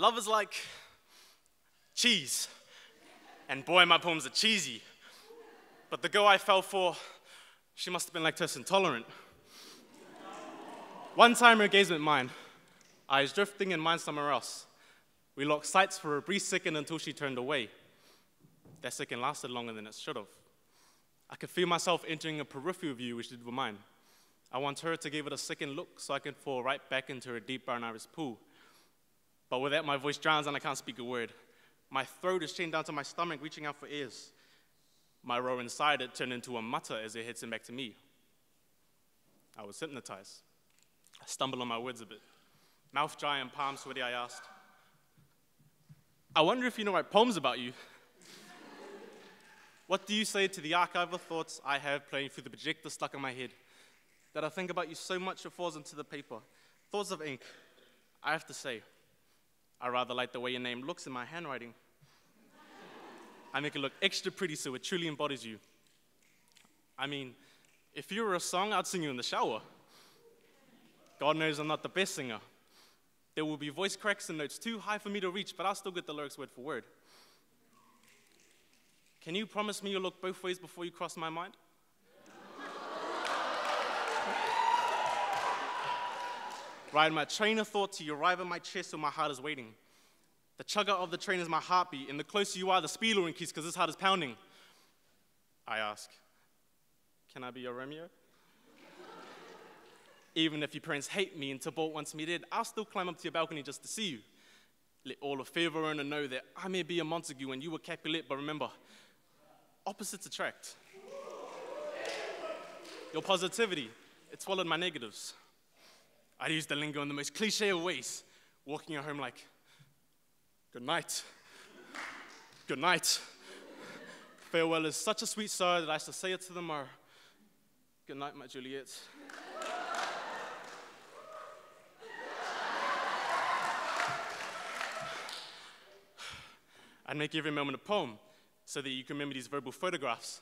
Love is like cheese. And boy, my poems are cheesy. But the girl I fell for, she must have been lactose intolerant. One time her gaze met mine. Was drifting in mine somewhere else. We locked sights for a brief second until she turned away. That second lasted longer than it should have. I could feel myself entering a peripheral view which did with mine. I want her to give it a second look so I can fall right back into her deep brown iris pool. But with that, my voice drowns and I can't speak a word. My throat is chained down to my stomach, reaching out for ears. My roar inside it turned into a mutter as it hits him back to me. I was hypnotized. I stumbled on my words a bit. Mouth dry and palms sweaty, I asked, I wonder if you know write poems about you. what do you say to the archive of thoughts I have playing through the projector stuck in my head? That I think about you so much it falls into the paper. Thoughts of ink. I have to say, I rather like the way your name looks in my handwriting. I make it look extra pretty so it truly embodies you. I mean, if you were a song, I'd sing you in the shower. God knows I'm not the best singer. There will be voice cracks and notes too high for me to reach, but I'll still get the lyrics word for word. Can you promise me you'll look both ways before you cross my mind? Ride my train of thought till you arrive at my chest where my heart is waiting. The chugger of the train is my heartbeat, and the closer you are, the speed will increase because this heart is pounding. I ask, Can I be your Romeo? Even if your parents hate me and Tybalt wants me dead, I'll still climb up to your balcony just to see you. Let all of Fair Verona know that I may be a Montague and you a Capulet, but remember, opposites attract. Your positivity, it swallowed my negatives. I used the lingo in the most cliche of ways, walking at home like, good night, good night. Farewell is such a sweet sorrow that I shall say it to the morrow. Good night, my Juliet. I'd make every moment a poem so that you can remember these verbal photographs.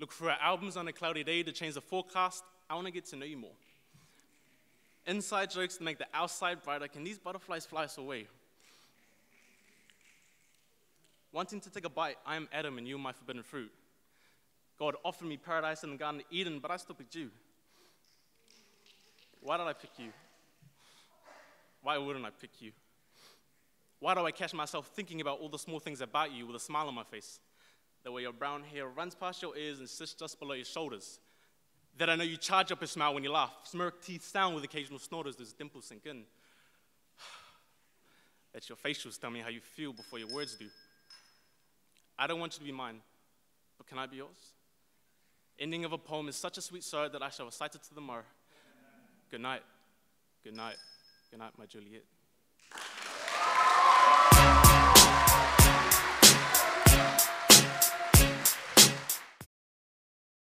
Look for our albums on a cloudy day to change the forecast. I want to get to know you more. Inside jokes to make the outside brighter. Can these butterflies fly us away? Wanting to take a bite, I am Adam and you are my forbidden fruit. God offered me paradise in the Garden of Eden, but I still picked you. Why did I pick you? Why wouldn't I pick you? Why do I catch myself thinking about all the small things about you with a smile on my face? The way your brown hair runs past your ears and sits just below your shoulders. That I know you charge up a smile when you laugh, smirk teeth sound with occasional snorters, those dimples sink in. Let your facials tell me how you feel before your words do. I don't want you to be mine, but can I be yours? Ending of a poem is such a sweet sorrow that I shall recite it to the morrow. Good night. Good night. Good night, my Juliet.